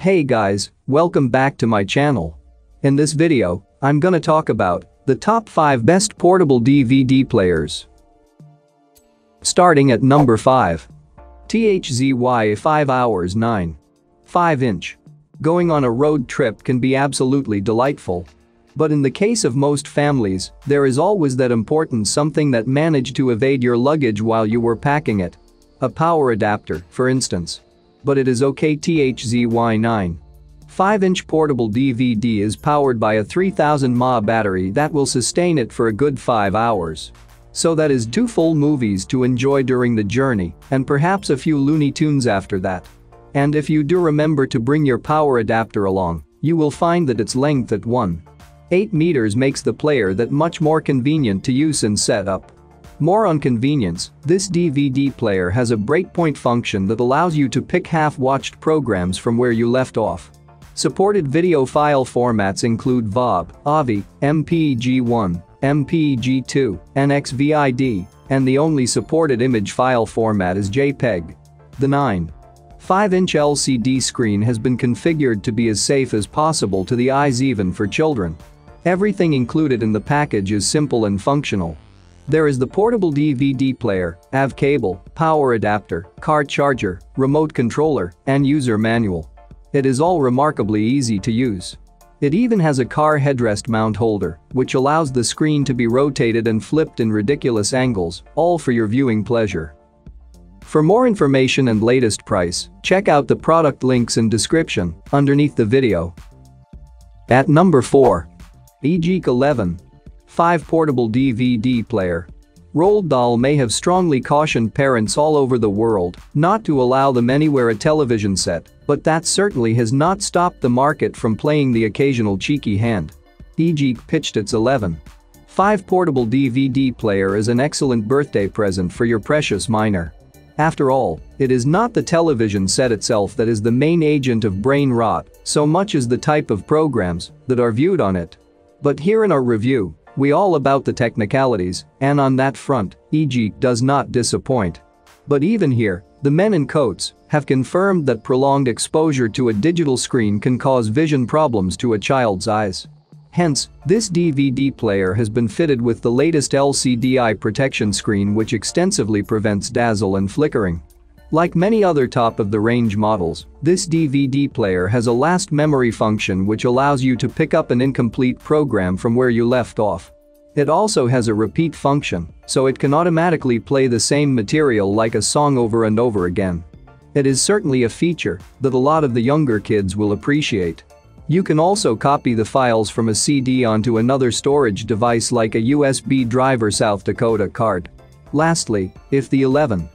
Hey guys, welcome back to my channel. In this video, I'm gonna talk about the top 5 best portable DVD players. Starting at number 5. THZY 5 hours 9. 5 inch. Going on a road trip can be absolutely delightful. But in the case of most families, there is always that important something that managed to evade your luggage while you were packing it. A power adapter, for instance. But it is okay THZY9. 5-inch portable DVD is powered by a 3000 mAh battery that will sustain it for a good 5 hours. So that is two full movies to enjoy during the journey and perhaps a few Looney Tunes after that. And if you do remember to bring your power adapter along, you will find that its length at 1. 8 meters makes the player that much more convenient to use and set up. More on convenience, this DVD player has a breakpoint function that allows you to pick half-watched programs from where you left off. Supported video file formats include VOB, AVI, MPG1, MPG2, NXVID, and the only supported image file format is JPEG. The 9. 5-inch LCD screen has been configured to be as safe as possible to the eyes even for children. Everything included in the package is simple and functional. There is the portable DVD player, AV cable, power adapter, car charger, remote controller, and user manual. It is all remarkably easy to use. It even has a car headrest mount holder, which allows the screen to be rotated and flipped in ridiculous angles, all for your viewing pleasure. For more information and latest price, check out the product links in description underneath the video. At number 4. ieGeek 11. 5 Portable DVD Player. Roald Dahl may have strongly cautioned parents all over the world not to allow them anywhere a television set, but that certainly has not stopped the market from playing the occasional cheeky hand. ieGeek pitched its 11. 5 portable DVD player is an excellent birthday present for your precious minor. After all, it is not the television set itself that is the main agent of brain rot so much as the type of programs that are viewed on it. But here in our review, we all about the technicalities, and on that front, ieGeek does not disappoint. But even here, the men in coats have confirmed that prolonged exposure to a digital screen can cause vision problems to a child's eyes. Hence, this DVD player has been fitted with the latest LCD eye protection screen which extensively prevents dazzle and flickering. Like many other top-of-the-range models, this DVD player has a last memory function which allows you to pick up an incomplete program from where you left off. It also has a repeat function, so it can automatically play the same material like a song over and over again. It is certainly a feature that a lot of the younger kids will appreciate. You can also copy the files from a CD onto another storage device like a USB drive or South Dakota card. Lastly, if the 11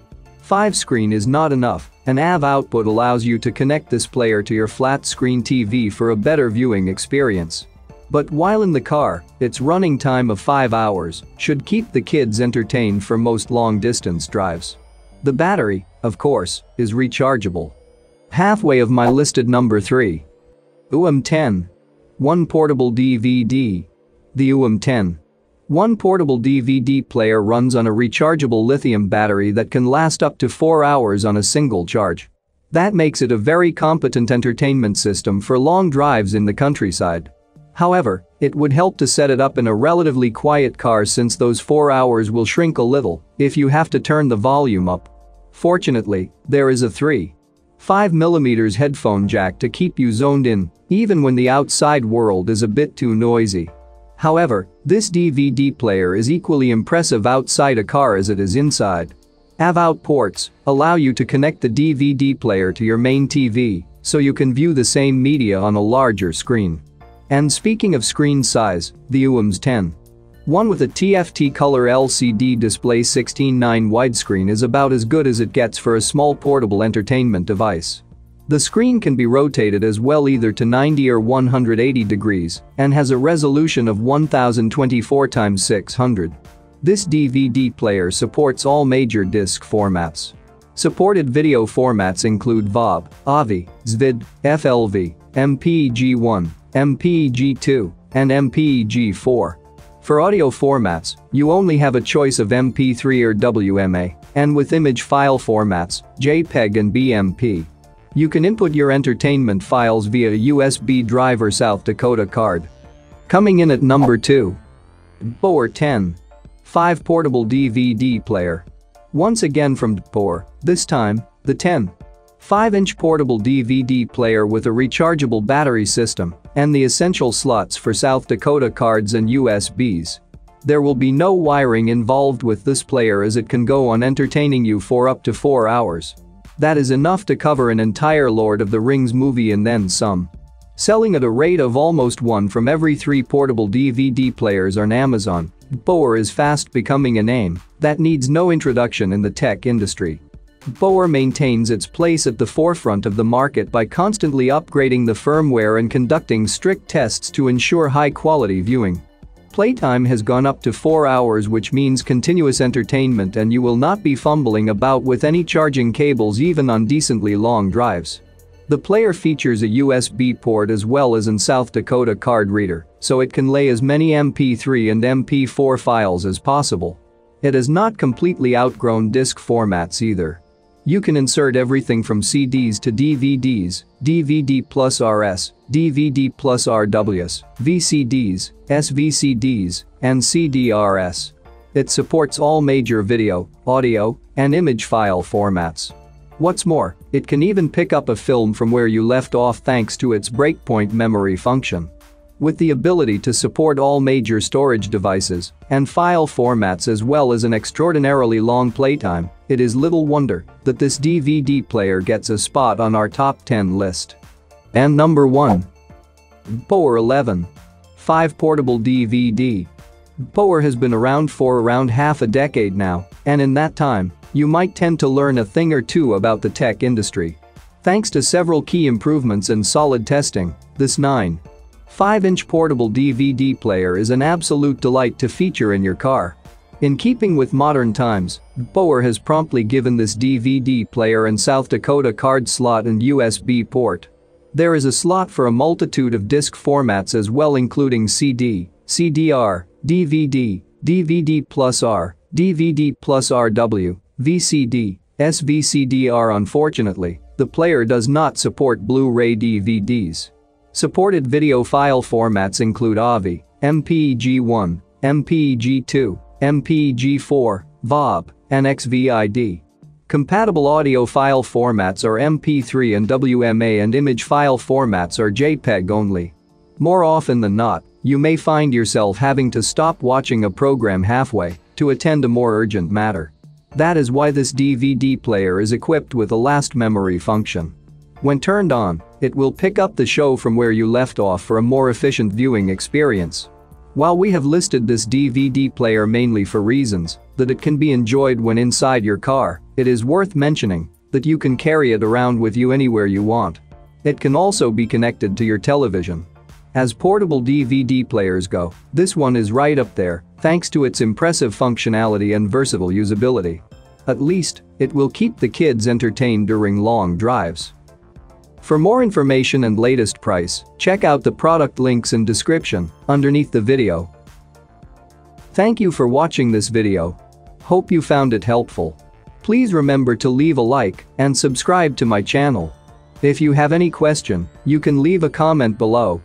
5 screen is not enough, an AV output allows you to connect this player to your flat screen TV for a better viewing experience. But while in the car, its running time of 5 hours should keep the kids entertained for most long-distance drives. The battery, of course, is rechargeable. Halfway of my listed number 3. UM 10. 1 portable DVD. The UM 10 one portable DVD player runs on a rechargeable lithium battery that can last up to 4 hours on a single charge. That makes it a very competent entertainment system for long drives in the countryside. However, it would help to set it up in a relatively quiet car since those 4 hours will shrink a little if you have to turn the volume up. Fortunately, there is a 3. 5mm headphone jack to keep you zoned in, even when the outside world is a bit too noisy. However, this DVD player is equally impressive outside a car as it is inside. AV-out ports allow you to connect the DVD player to your main TV so you can view the same media on a larger screen. And speaking of screen size, the UMS 10. One with a TFT color LCD display 16:9 widescreen is about as good as it gets for a small portable entertainment device. The screen can be rotated as well either to 90 or 180 degrees and has a resolution of 1024 x 600. This DVD player supports all major disc formats. Supported video formats include VOB, AVI, XVID, FLV, MPEG-1, MPEG-2, and MPEG-4. For audio formats, you only have a choice of MP3 or WMA, and with image file formats, JPEG and BMP. You can input your entertainment files via USB drive or South Dakota card. Coming in at number 2. DBPOWER 10. 5 Portable DVD Player. Once again from DBPOWER, this time, the 10. 5-inch portable DVD player with a rechargeable battery system and the essential slots for South Dakota cards and USBs. There will be no wiring involved with this player as it can go on entertaining you for up to 4 hours. That is enough to cover an entire Lord of the Rings movie and then some. Selling at a rate of almost one from every three portable DVD players on Amazon, DBPOWER is fast becoming a name that needs no introduction in the tech industry. DBPOWER maintains its place at the forefront of the market by constantly upgrading the firmware and conducting strict tests to ensure high-quality viewing. Playtime has gone up to 4 hours which means continuous entertainment and you will not be fumbling about with any charging cables even on decently long drives. The player features a USB port as well as an South Dakota card reader, so it can lay as many MP3 and MP4 files as possible. It has not completely outgrown disc formats either. You can insert everything from CDs to DVDs, DVD plus RS, DVD plus RWs, VCDs, SVCDs, and CDRS. It supports all major video, audio, and image file formats. What's more, it can even pick up a film from where you left off thanks to its breakpoint memory function. With the ability to support all major storage devices and file formats as well as an extraordinarily long playtime, it is little wonder that this DVD player gets a spot on our top 10 list. And number 1. DBPOWER 11. 5 Portable DVD. DBPOWER has been around for around half a decade now, and in that time, you might tend to learn a thing or two about the tech industry. Thanks to several key improvements and solid testing, this 9 5-inch portable DVD player is an absolute delight to feature in your car. In keeping with modern times, DBPOWER has promptly given this DVD player and South Dakota card slot and USB port. There is a slot for a multitude of disc formats as well including CD, CDR, DVD, DVD plus R, DVD plus RW, VCD, SVCDR Unfortunately, the player does not support Blu-ray DVDs. Supported video file formats include AVI, MPEG-1, MPEG-2, MPEG-4, VOB, and XVID. Compatible audio file formats are MP3 and WMA and image file formats are JPEG only. More often than not, you may find yourself having to stop watching a program halfway to attend a more urgent matter. That is why this DVD player is equipped with a last memory function. When turned on, it will pick up the show from where you left off for a more efficient viewing experience. While we have listed this DVD player mainly for reasons that it can be enjoyed when inside your car, it is worth mentioning that you can carry it around with you anywhere you want. It can also be connected to your television. As portable DVD players go, this one is right up there thanks to its impressive functionality and versatile usability. At least, it will keep the kids entertained during long drives. For more information and latest price, check out the product links in description underneath the video. Thank you for watching this video. Hope you found it helpful. Please remember to leave a like and subscribe to my channel. If you have any question, you can leave a comment below